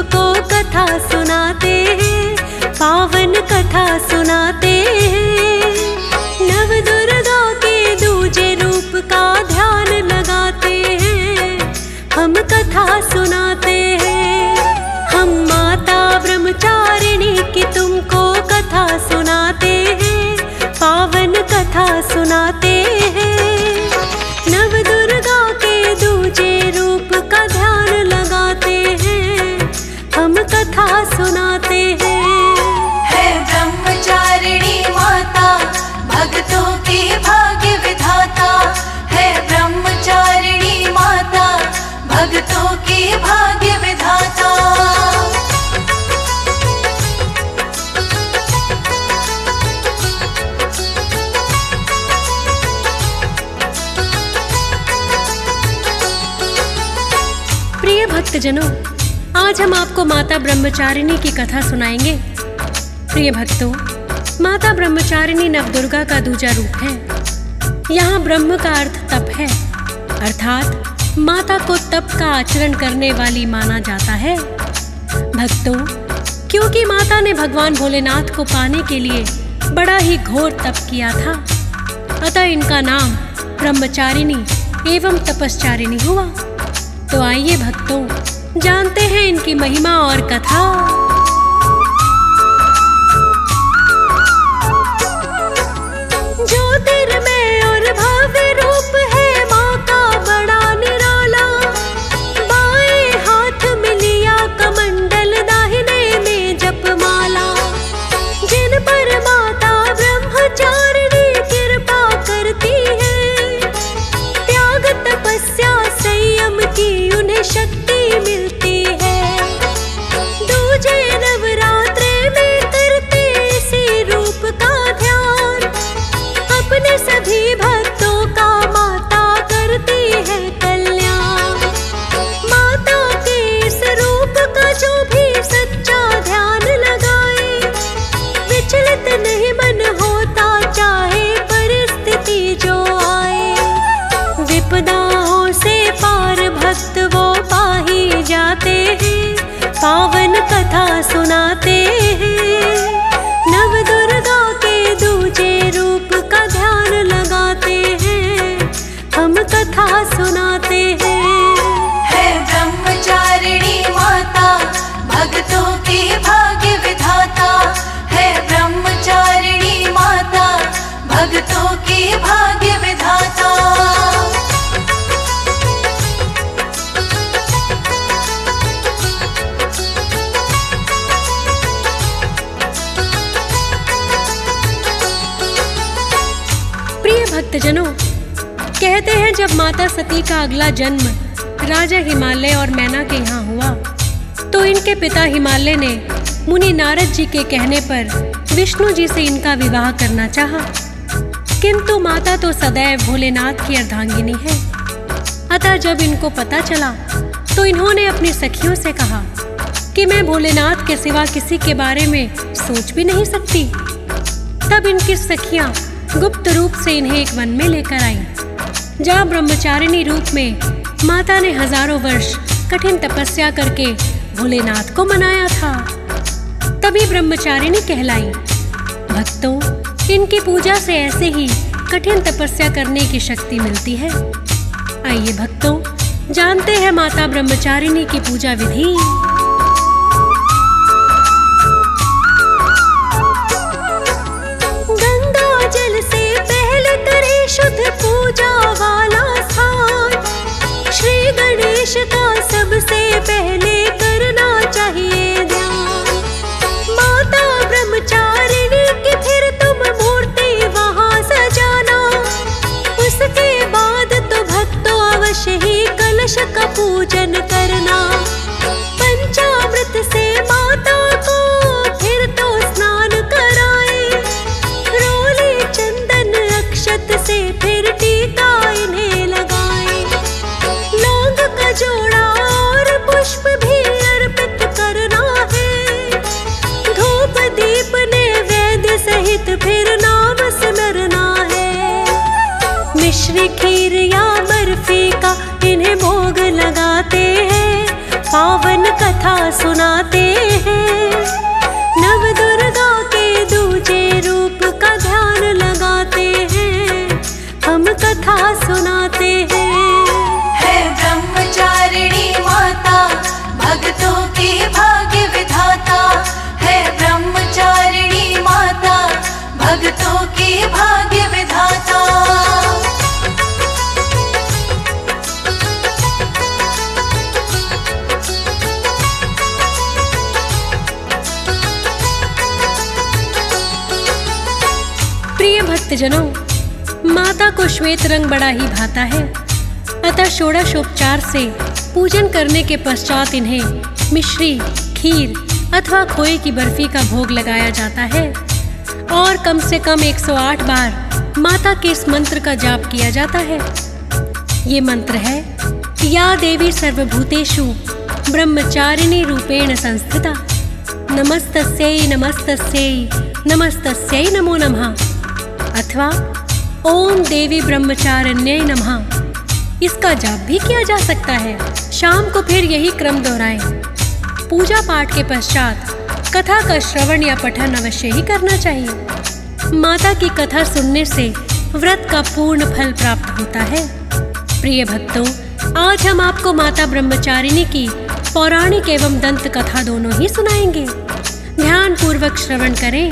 तुमको कथा सुनाते भक्तजनों आज हम आपको माता ब्रह्मचारिणी की कथा सुनाएँगे। प्रिय भक्तों, माता ब्रह्मचारिणी नवदुर्गा का दूजा रूप है। यहाँ ब्रह्म का अर्थ तप है, अर्थात माता को तप का आचरण करने वाली माना जाता है। भक्तों, क्योंकि माता ने भगवान भोलेनाथ को पाने के लिए बड़ा ही घोर तप किया था, अतः इनका नाम ब्रह्मचारिणी एवं तपस्चारिणी हुआ। तो आइए भक्तों जानते हैं इनकी महिमा और कथा। विपदाओं से पार भक्त वो पाही जाते हैं, पावन कथा सुनाते हैं। नव दुर्गा के दूजे रूप का ध्यान लगाते हैं, हम कथा सुनाते माता सती का अगला जन्म राजा हिमालय और मैना के यहाँ हुआ। तो इनके पिता हिमालय ने मुनि नारद जी के कहने पर विष्णु जी से इनका विवाह करना चाहा। किंतु माता तो सदैव भोलेनाथ की अर्धांगिनी है। अतः जब इनको पता चला तो इन्होंने अपनी सखियों से कहा कि मैं भोलेनाथ के सिवा किसी के बारे में सोच भी नहीं सकती। तब इनकी सखियाँ गुप्त रूप से इन्हें एक वन में लेकर आईं, जहाँ ब्रह्मचारिणी रूप में माता ने हज़ारों वर्ष कठिन तपस्या करके भोलेनाथ को मनाया था। तभी ब्रह्मचारिणी कहलाई, भक्तों, इनकी पूजा से ऐसे ही कठिन तपस्या करने की शक्ति मिलती है। आइए भक्तों, जानते हैं माता ब्रह्मचारिणी की पूजा विधि। लगाते हैं, पावन कथा सुनाते हैं। नव दुर्गा के दूजे रूप का ध्यान लगाते हैं, हम कथा सुनाते हैं। भक्तजनों, माता को श्वेत रंग बड़ा ही भाता है। अतः षोडशोपचार से पूजन करने के पश्चात इन्हें मिश्री, खीर अथवा खोए की बर्फ़ी का भोग लगाया जाता है। और कम से कम 108 बार माता के इस मंत्र का जाप किया जाता है। ये मंत्र है, या देवी सर्वभूतेषु ब्रह्मचारिणी रूपेण संस्थिता। नमस्तस्यै नमस्तस्यै नमस्तस्यै नमो नमः। अथवा ओम देवी ब्रह्मचारिण्यै नमः। इसका जाप भी किया जा सकता है। शाम को फिर यही क्रम दोहराएँ। पूजा पाठ के पश्चात कथा का श्रवण या पठन अवश्य ही करना चाहिए। माता की कथा सुनने से व्रत का पूर्ण फल प्राप्त होता है। प्रिय भक्तों, आज हम आपको माता ब्रह्मचारिणी की पौराणिक एवं दंत कथा दोनों ही सुनाएँगे। ध्यान पूर्वक श्रवण करें।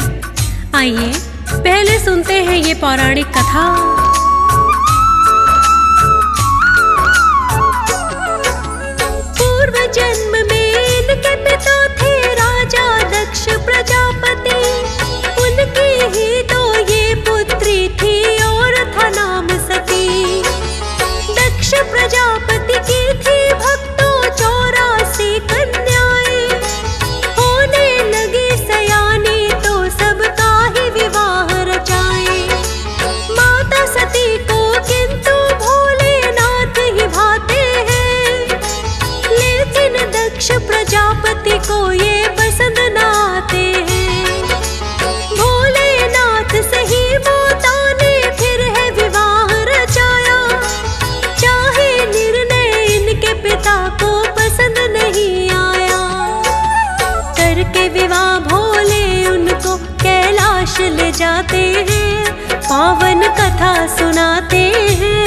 आइए पहले सुनते हैं ये पौराणिक कथा। जाते हैं पावन कथा सुनाते हैं।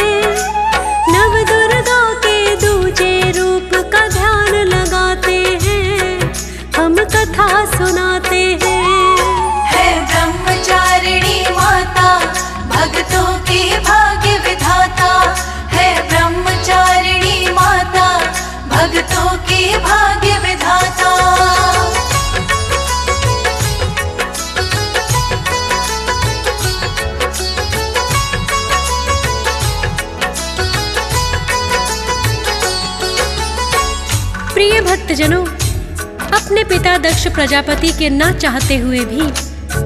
पिता दक्ष प्रजापति के न चाहते हुए भी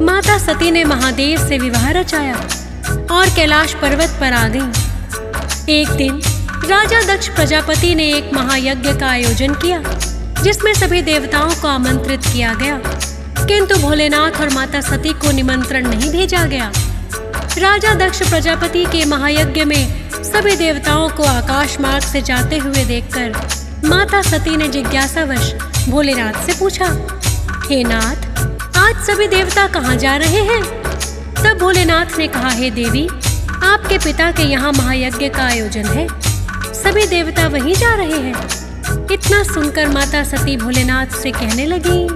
माता सती ने महादेव से विवाह रचाया और कैलाश पर्वत पर आ गई। एक दिन राजा दक्ष प्रजापति ने एक महायज्ञ का आयोजन किया, जिसमें सभी देवताओं को आमंत्रित किया गया। किंतु भोलेनाथ और माता सती को निमंत्रण नहीं भेजा गया। राजा दक्ष प्रजापति के महायज्ञ में सभी देवताओं को आकाश मार्ग से जाते हुए देखकर माता सती ने जिज्ञासावश भोलेनाथ से पूछा, हे नाथ, आज सभी देवता कहाँ जा रहे हैं? तब भोलेनाथ ने कहा, हे देवी, आपके पिता के यहाँ महायज्ञ का आयोजन है। सभी देवता वहीं जा रहे हैं। इतना सुनकर माता सती भोलेनाथ से कहने लगी।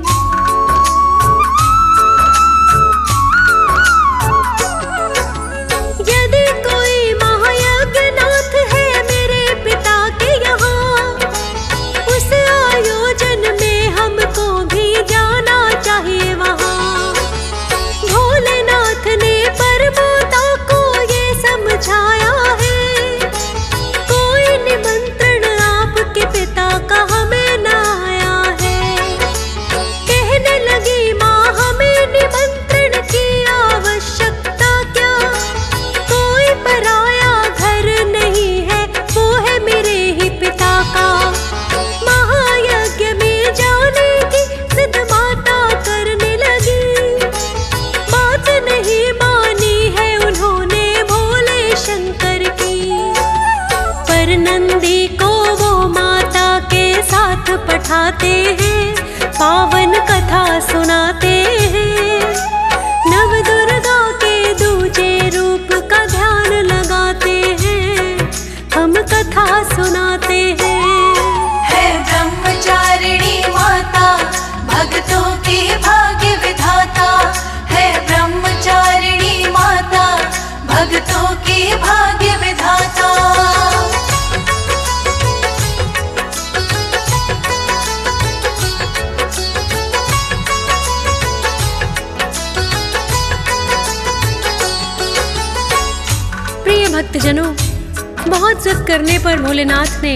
भोलेनाथ ने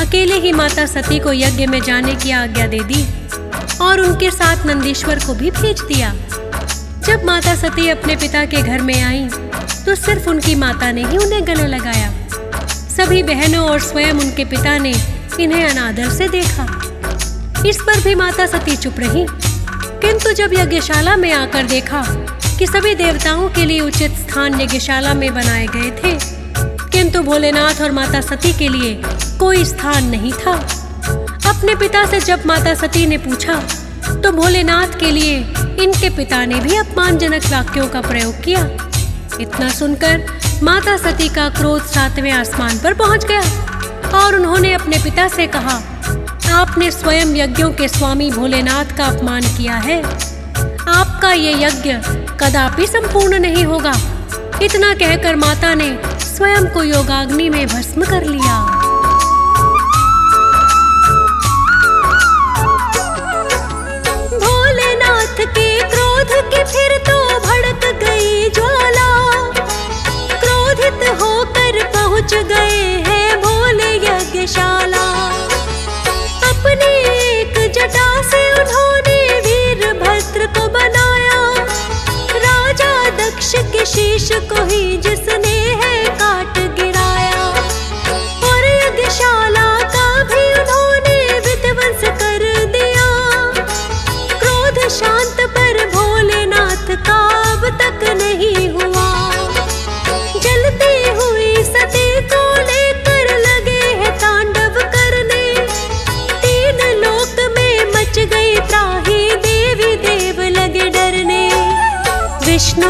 अकेले ही माता सती को यज्ञ में जाने की आज्ञा दे दी और उनके साथ नंदीश्वर को भी भेज दिया। जब माता सती अपने पिता के घर में आई तो सिर्फ़ उनकी माता ने ही उन्हें गले लगाया। सभी बहनों और स्वयं उनके पिता ने इन्हें अनादर से देखा। इस पर भी माता सती चुप रही। किंतु जब यज्ञशाला में आकर देखा कि सभी देवताओं के लिए उचित स्थान यज्ञशाला में बनाए गए थे किंतु भोलेनाथ और माता सती के लिए कोई स्थान नहीं था। अपने पिता से जब माता सती ने पूछा तो भोलेनाथ के लिए इनके पिता ने भी अपमानजनक वाक्यों का प्रयोग किया। इतना सुनकर माता सती का क्रोध सातवें आसमान पर पहुँच गया और उन्होंने अपने पिता से कहा, आपने स्वयं यज्ञों के स्वामी भोलेनाथ का अपमान किया है। आपका ये यज्ञ कदापि संपूर्ण नहीं होगा। इतना कहकर माता ने स्वयं को योगाग्नि में भस्म कर लिया।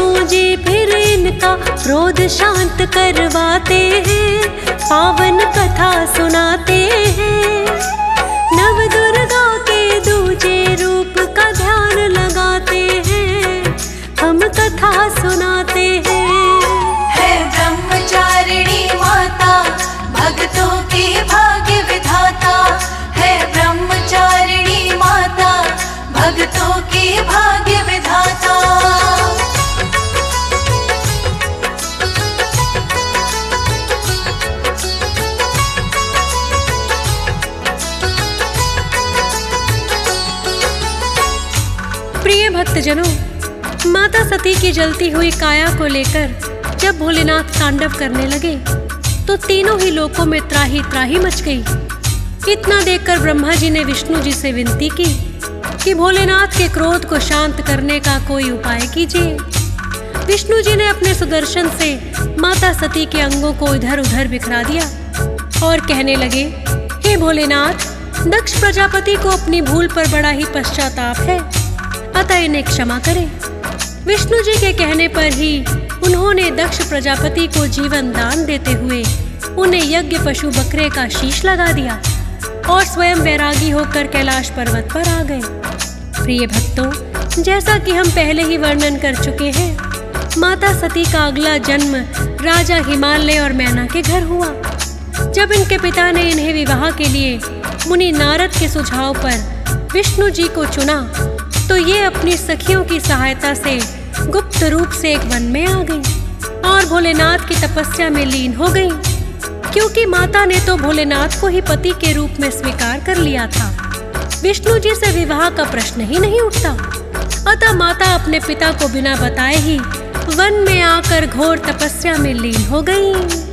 विष्णु जी फिर इनका क्रोध शांत करवाते हैं, पावन कथा सुनाते हैं। नव दुर्गा के दूजे रूप का ध्यान लगाते हैं, हम कथा सुनाते हैं। है ब्रह्मचारिणी माता, भक्तों की भाग्य प्रिय भक्तजनों माता सती की जलती हुई काया को लेकर जब भोलेनाथ तांडव करने लगे तो तीनों ही लोकों में त्राही त्राही मच गई। इतना देखकर ब्रह्मा जी ने विष्णु जी से विनती की कि भोलेनाथ के क्रोध को शांत करने का कोई उपाय कीजिए। विष्णु जी ने अपने सुदर्शन से माता सती के अंगों को इधर उधर बिखरा दिया और कहने लगे, हे भोलेनाथ, दक्ष प्रजापति को अपनी भूल पर बड़ा ही पश्चाताप है। अतः इन्हें क्षमा करें। विष्णु जी के कहने पर ही उन्होंने दक्ष प्रजापति को जीवन दान देते हुए उन्हें यज्ञ पशु बकरे का शीश लगा दिया और स्वयं वैरागी होकर कैलाश पर्वत पर आ गए। प्रिय भक्तों, जैसा कि हम पहले ही वर्णन कर चुके हैं, माता सती का अगला जन्म राजा हिमालय और मैना के घर हुआ। जब इनके पिता ने इन्हें विवाह के लिए मुनि नारद के सुझाव पर विष्णु जी को चुना तो ये अपनी सखियों की सहायता से गुप्त रूप से एक वन में आ गई और भोलेनाथ की तपस्या में लीन हो गई। क्योंकि माता ने तो भोलेनाथ को ही पति के रूप में स्वीकार कर लिया था। विष्णु जी से विवाह का प्रश्न ही नहीं उठता। अतः माता अपने पिता को बिना बताए ही वन में आकर घोर तपस्या में लीन हो गई।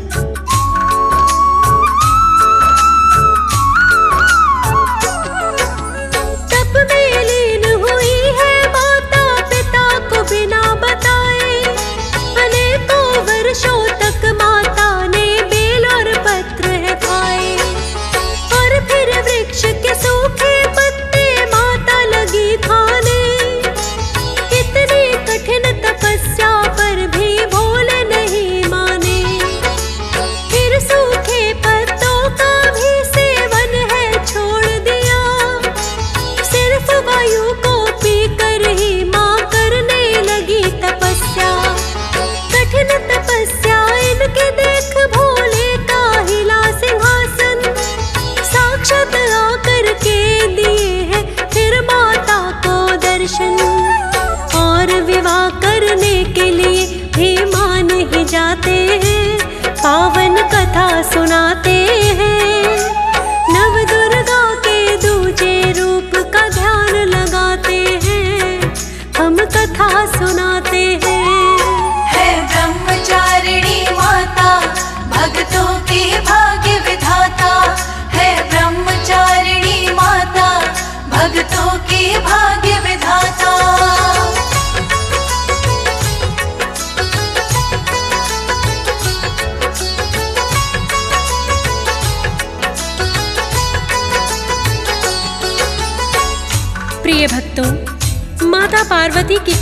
树。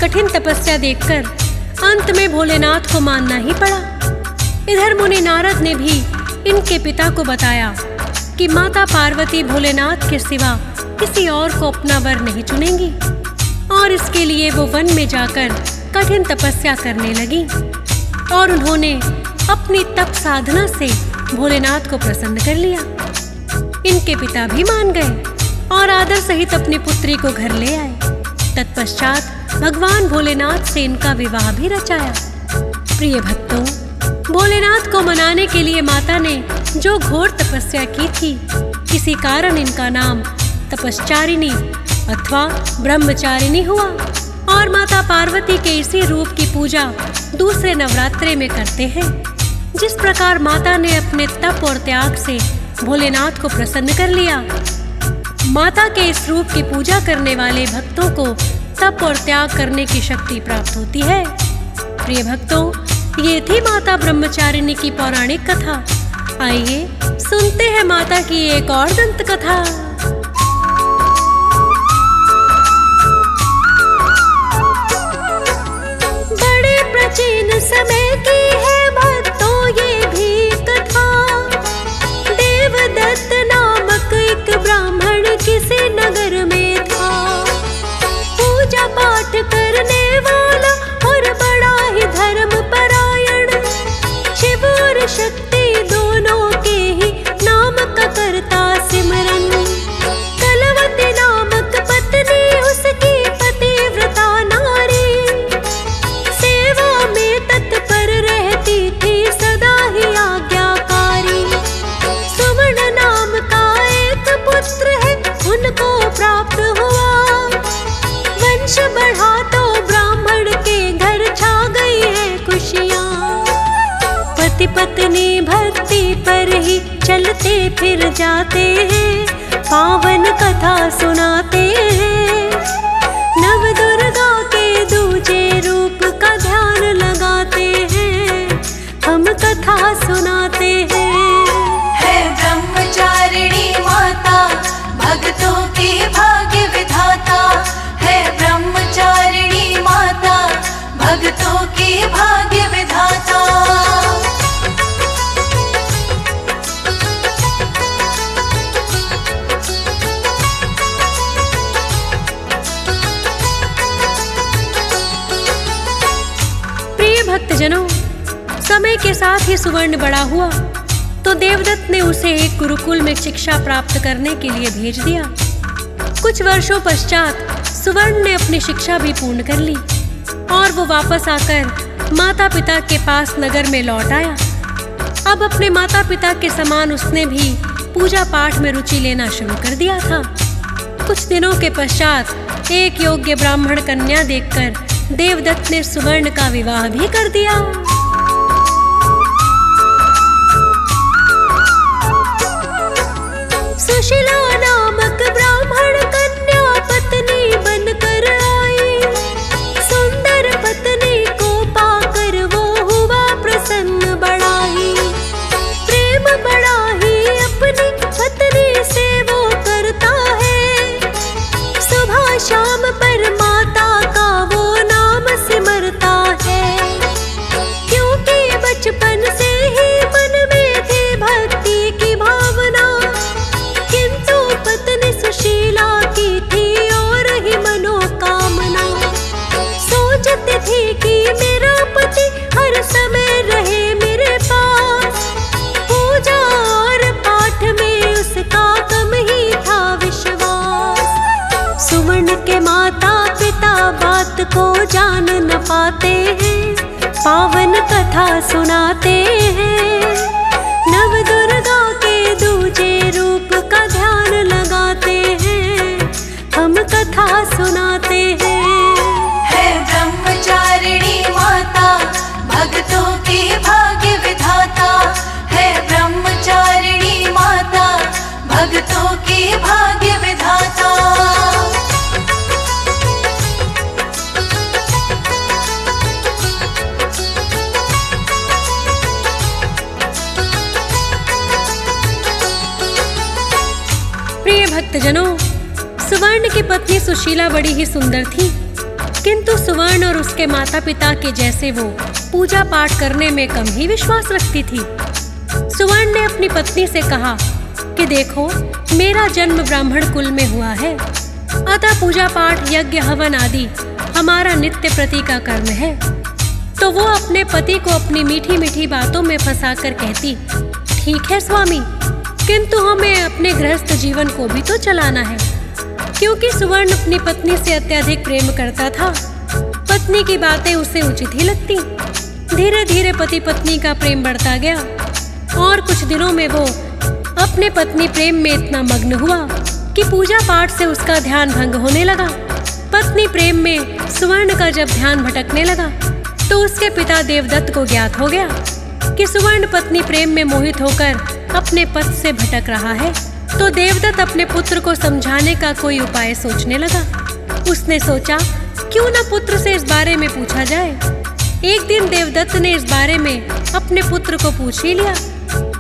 कठिन तपस्या देखकर अंत में भोलेनाथ को मानना ही पड़ा। इधर मुनि नारद ने भी इनके पिता को बताया कि माता पार्वती भोलेनाथ के सिवा किसी और को अपना वर नहीं चुनेंगी और इसके लिए वो वन में जाकर कठिन तपस्या करने लगी और उन्होंने अपनी तप साधना से भोलेनाथ को प्रसन्न कर लिया। इनके पिता भी मान गए और आदर सहित अपनी पुत्री को घर ले आए। तत्पश्चात भगवान भोलेनाथ से इनका विवाह भी रचाया। प्रिय भक्तों, भोलेनाथ को मनाने के लिए माता ने जो घोर तपस्या की थी किसी कारण इनका नाम तपश्चारिणी अथवा ब्रह्मचारिणी हुआ और माता पार्वती के इसी रूप की पूजा दूसरे नवरात्रे में करते हैं। जिस प्रकार माता ने अपने तप और त्याग से भोलेनाथ को प्रसन्न कर लिया, माता के इस रूप की पूजा करने वाले भक्तों को तप और त्याग करने की शक्ति प्राप्त होती है। प्रिय भक्तों, ये थी माता ब्रह्मचारिणी की पौराणिक कथा। आइए सुनते हैं माता की एक और दंत कथा। बड़े प्राचीन समय की है चलते फिर जाते हैं पावन कथा सुनाते हैं सुवर्ण बड़ा हुआ तो देवदत्त ने उसे एक गुरुकुल में शिक्षा प्राप्त करने के लिए भेज दिया। कुछ वर्षों पश्चात सुवर्ण ने अपनी शिक्षा भी पूर्ण कर ली और वो वापस आकर माता पिता के पास नगर में लौट आया। अब अपने माता पिता के समान उसने भी पूजा पाठ में रुचि लेना शुरू कर दिया था। कुछ दिनों के पश्चात एक योग्य ब्राह्मण कन्या देखकर देवदत्त ने सुवर्ण का विवाह भी कर दिया। सुशीला कथा सुनाते भक्तजनों सुवर्ण की पत्नी सुशीला बड़ी ही सुंदर थी। किंतु सुवर्ण और उसके माता पिता के जैसे वो पूजा पाठ करने में कम ही विश्वास रखती थी। सुवर्ण ने अपनी पत्नी से कहा कि देखो, मेरा जन्म ब्राह्मण कुल में हुआ है। अतः पूजा पाठ यज्ञ, हवन आदि हमारा नित्य प्रति का कर्म है। तो वो अपने पति को अपनी मीठी मीठी बातों में फंसाकर कहती, ठीक है, स्वामी। किंतु हमें अपने गृहस्थ जीवन को भी तो चलाना है। क्योंकि सुवर्ण अपनी पत्नी से अत्यधिक प्रेम करता था, पत्नी की बातें उसे उचित ही लगती। धीरे धीरे पति पत्नी का प्रेम बढ़ता गया, और कुछ दिनों में वो अपने पत्नी प्रेम में इतना मग्न हुआ कि पूजा पाठ से उसका ध्यान भंग होने लगा। पत्नी प्रेम में सुवर्ण का जब ध्यान भटकने लगा तो उसके पिता देवदत्त को ज्ञात हो गया कि सुवर्ण पत्नी प्रेम में मोहित होकर अपने पथ से भटक रहा है तो देवदत्त अपने पुत्र को समझाने का कोई उपाय सोचने लगा। उसने सोचा, क्यों न पुत्र से इस बारे में पूछा जाए? एक दिन देवदत्त ने इस बारे में अपने पुत्र को पूछ ही लिया।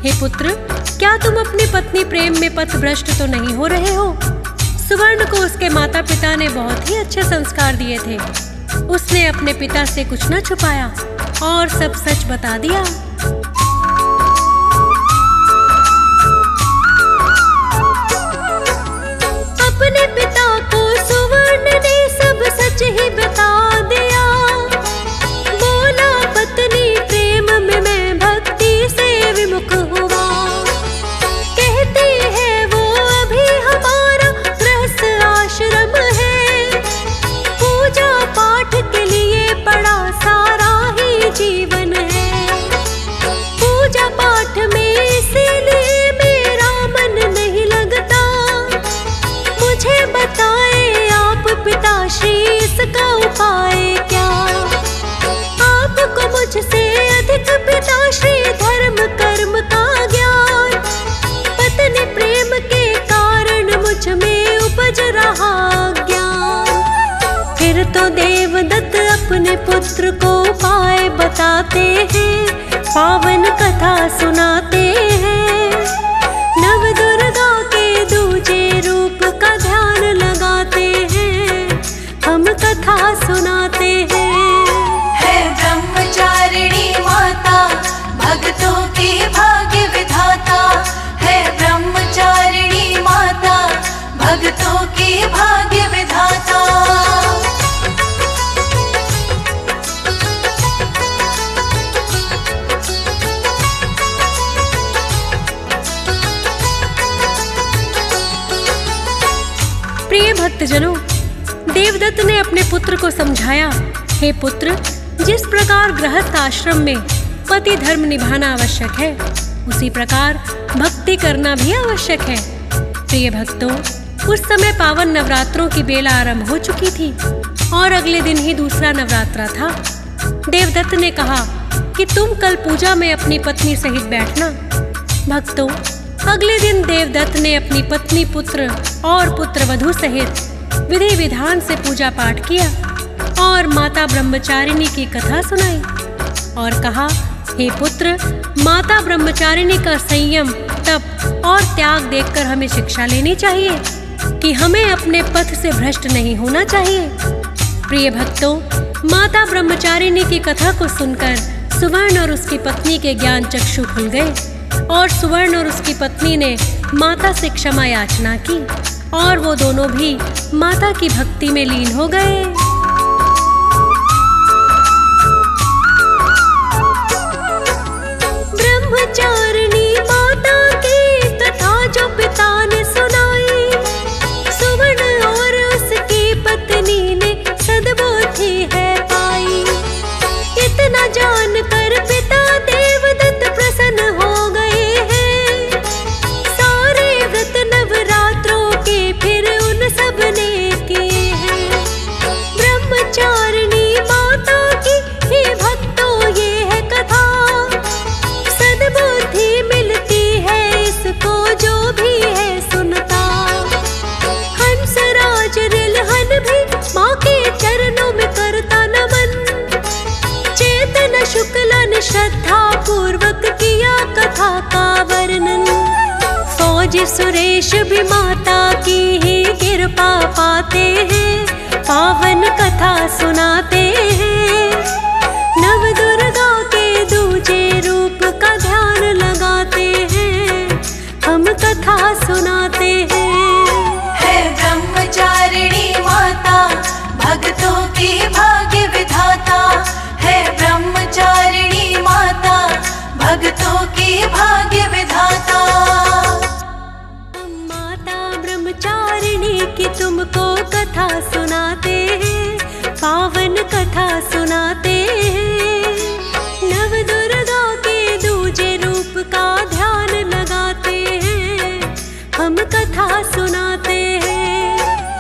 हे पुत्र, क्या तुम अपनी पत्नी प्रेम में पथ भ्रष्ट तो नहीं हो रहे हो? सुवर्ण को उसके माता पिता ने बहुत ही अच्छे संस्कार दिए थे। उसने अपने पिता से कुछ न छुपाया और सब सच बता दिया। पावन कथा सुनाते समझाया, हे पुत्र, जिस प्रकार गृहस्थ आश्रम में पति धर्म निभाना आवश्यक है, उसी प्रकार भक्ति करना भी आवश्यक है। प्रिय भक्तों, उस समय पावन नवरात्रों की बेला आरंभ हो चुकी थी और अगले दिन ही दूसरा नवरात्रा था। देवदत्त ने कहा कि, तुम कल पूजा में अपनी पत्नी सहित बैठना। भक्तों, अगले दिन देवदत्त ने अपनी पत्नी पुत्र और पुत्र वधु सहित विधि विधान से पूजा पाठ किया। और माता ब्रह्मचारिणी की कथा सुनाई और कहा, हे पुत्र, माता ब्रह्मचारिणी का संयम, तप और त्याग देखकर हमें शिक्षा लेनी चाहिए कि हमें अपने पथ से भ्रष्ट नहीं होना चाहिए। प्रिय भक्तों, माता ब्रह्मचारिणी की कथा को सुनकर सुवर्ण और उसकी पत्नी के ज्ञान चक्षु खुल गए और सुवर्ण और उसकी पत्नी ने माता से क्षमा याचना की और वो दोनों भी माता की भक्ति में लीन हो गए। सुरेश भी माता की ही कृपा पाते हैं, पावन कथा सुनाते हैं। नव दुर्गा के दूजे रूप का ध्यान लगाते हैं, हम कथा सुनाते हैं। है ब्रह्मचारिणी माता, भक्तों की भाग्य की कथा सुनाते हैं पावन कथा सुनाते